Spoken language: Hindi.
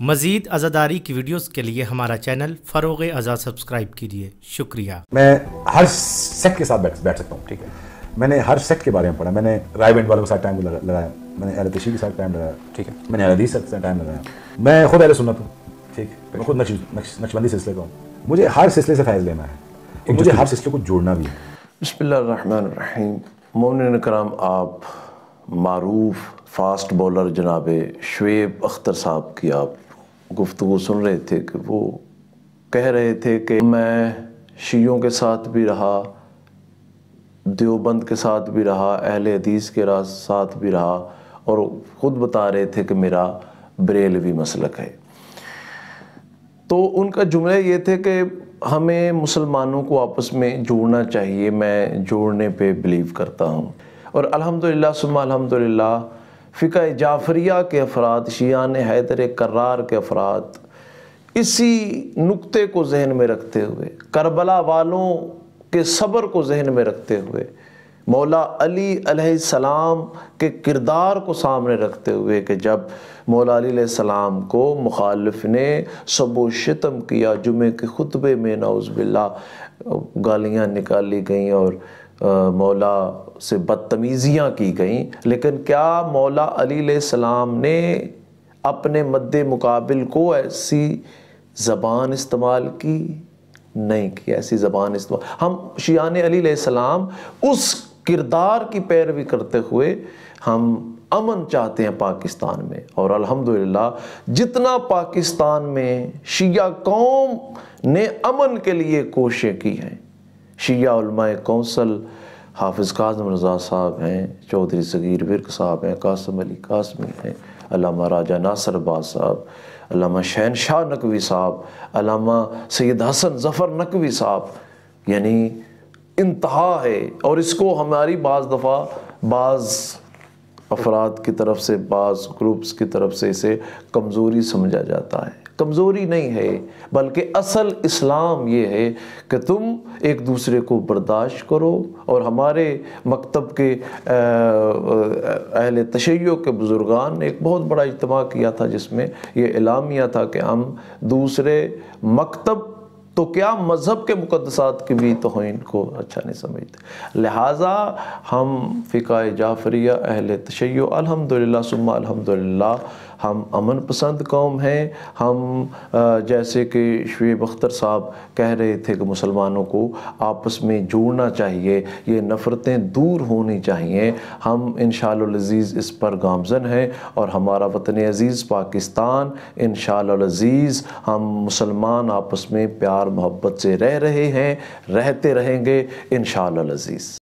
मजीद अजादारी की वीडियोस के लिए हमारा चैनल फ़रोग आज़ाद सब्सक्राइब कीजिए। शुक्रिया। मैं हर सेक्ट के साथ बैठ बैठ सकता हूँ ठीक है? मैंने हर सेक्ट के बारे में पढ़ा। मैंने रायवेंड वालों के साथ टाइम लगा, लगाया। मैंने अहल तशी के साथ टाइम लगाया ठीक है? मैंने अहल के साथ टाइम लगाया। मैं खुद अहल सुन्नत हूँ ठीक? है मैं खुद नक्शबंदी सिलसिले का हूँ। मुझे हर सिलसिले से फैज़ लेना है मुझे हर सिलसिले को जोड़ना भी है। बसमीम मोमिन कराम आप मरूफ फास्ट बॉलर जनाब शुएब अख्तर साहब की आप गुफ्तु सुन रहे थे कि वो कह रहे थे कि मैं शीयों के साथ भी रहा, देवबंद के साथ भी रहा, अहल हदीस के साथ भी रहा और ख़ुद बता रहे थे कि मेरा बरेलवी मसलक है। तो उनका जुमले ये थे कि हमें मुसलमानों को आपस में जोड़ना चाहिए, मैं जोड़ने पे बिलीव करता हूँ। और अल्हम्दुलिल्लाह, सुम्मा अल्हम्दुलिल्लाह फ़िका जाफरिया के अफराद शियान हैदर करार के अफराद, इसी नुक्ते को जहन में रखते हुए, करबला वालों के सब्र को जहन में रखते हुए, मौला अली सलाम के किरदार को सामने रखते हुए कि जब मौला अली सलाम को मुखालफ ने सबो शतम किया, जुमे के खुतबे में नौज़बिल्ला गालियाँ निकाली गईं और मौला से बदतमीज़ियाँ की गईं, लेकिन क्या मौला अली सलाम ने अपने मद्द मुकाबिल को ऐसी ज़बान इस्तेमाल की? नहीं की ऐसी ज़बान इस्तेमाल। हम शियान अली सलाम उस किरदार की पैरवी करते हुए हम अमन चाहते हैं पाकिस्तान में। और अल्हम्दुलिल्लाह, जितना पाकिस्तान में शिया कौम ने अमन के लिए कोशिशें की हैं शिया कौंसल, हाफिज़ काजम रज़ा साहब हैं, चौधरी सगीर विरक साहब हैं, कासम अली कासमी हैं, अलामा राजा नासर बाज साहब, अलामा शहन शाह नकवी साहब, अलामा सैद हसन ज़फ़र नकवी साहब, यानी इंतहा है। और इसको हमारी बाज़ दफ़ा बाज़ अफराद की तरफ़ से, बाज़ ग्रुप्स की तरफ़ से इसे कमज़ोरी समझा जाता है। कमज़ोरी नहीं है, बल्कि असल इस्लाम ये है कि तुम एक दूसरे को बर्दाश्त करो और हमारे मकतब के अहल तशैय के बुज़ुर्गान ने एक बहुत बड़ा इज्तम किया था जिसमें ये इलामिया था कि हम दूसरे मकतब तो क्या मज़हब के मुकदसात की भी तो इनको अच्छा नहीं समझते। लिहाजा हम फ़िका जाफरिया, अहल तशैय अलहमदिल्ला सुम्मा अलहमदिल्ला हम अमन पसंद कौम हैं। हम जैसे कि शुएब अख्तर साहब कह रहे थे कि मुसलमानों को आपस में जोड़ना चाहिए, ये नफ़रतें दूर होनी चाहिए। हम इन अज़ीज़ इस पर गामजन हैं और हमारा वतन अज़ीज़ पाकिस्तान। इन शजीज़ हम मुसलमान आपस में प्यार मोहब्बत से रह रहे हैं, रहते रहेंगे। इन अज़ीज़।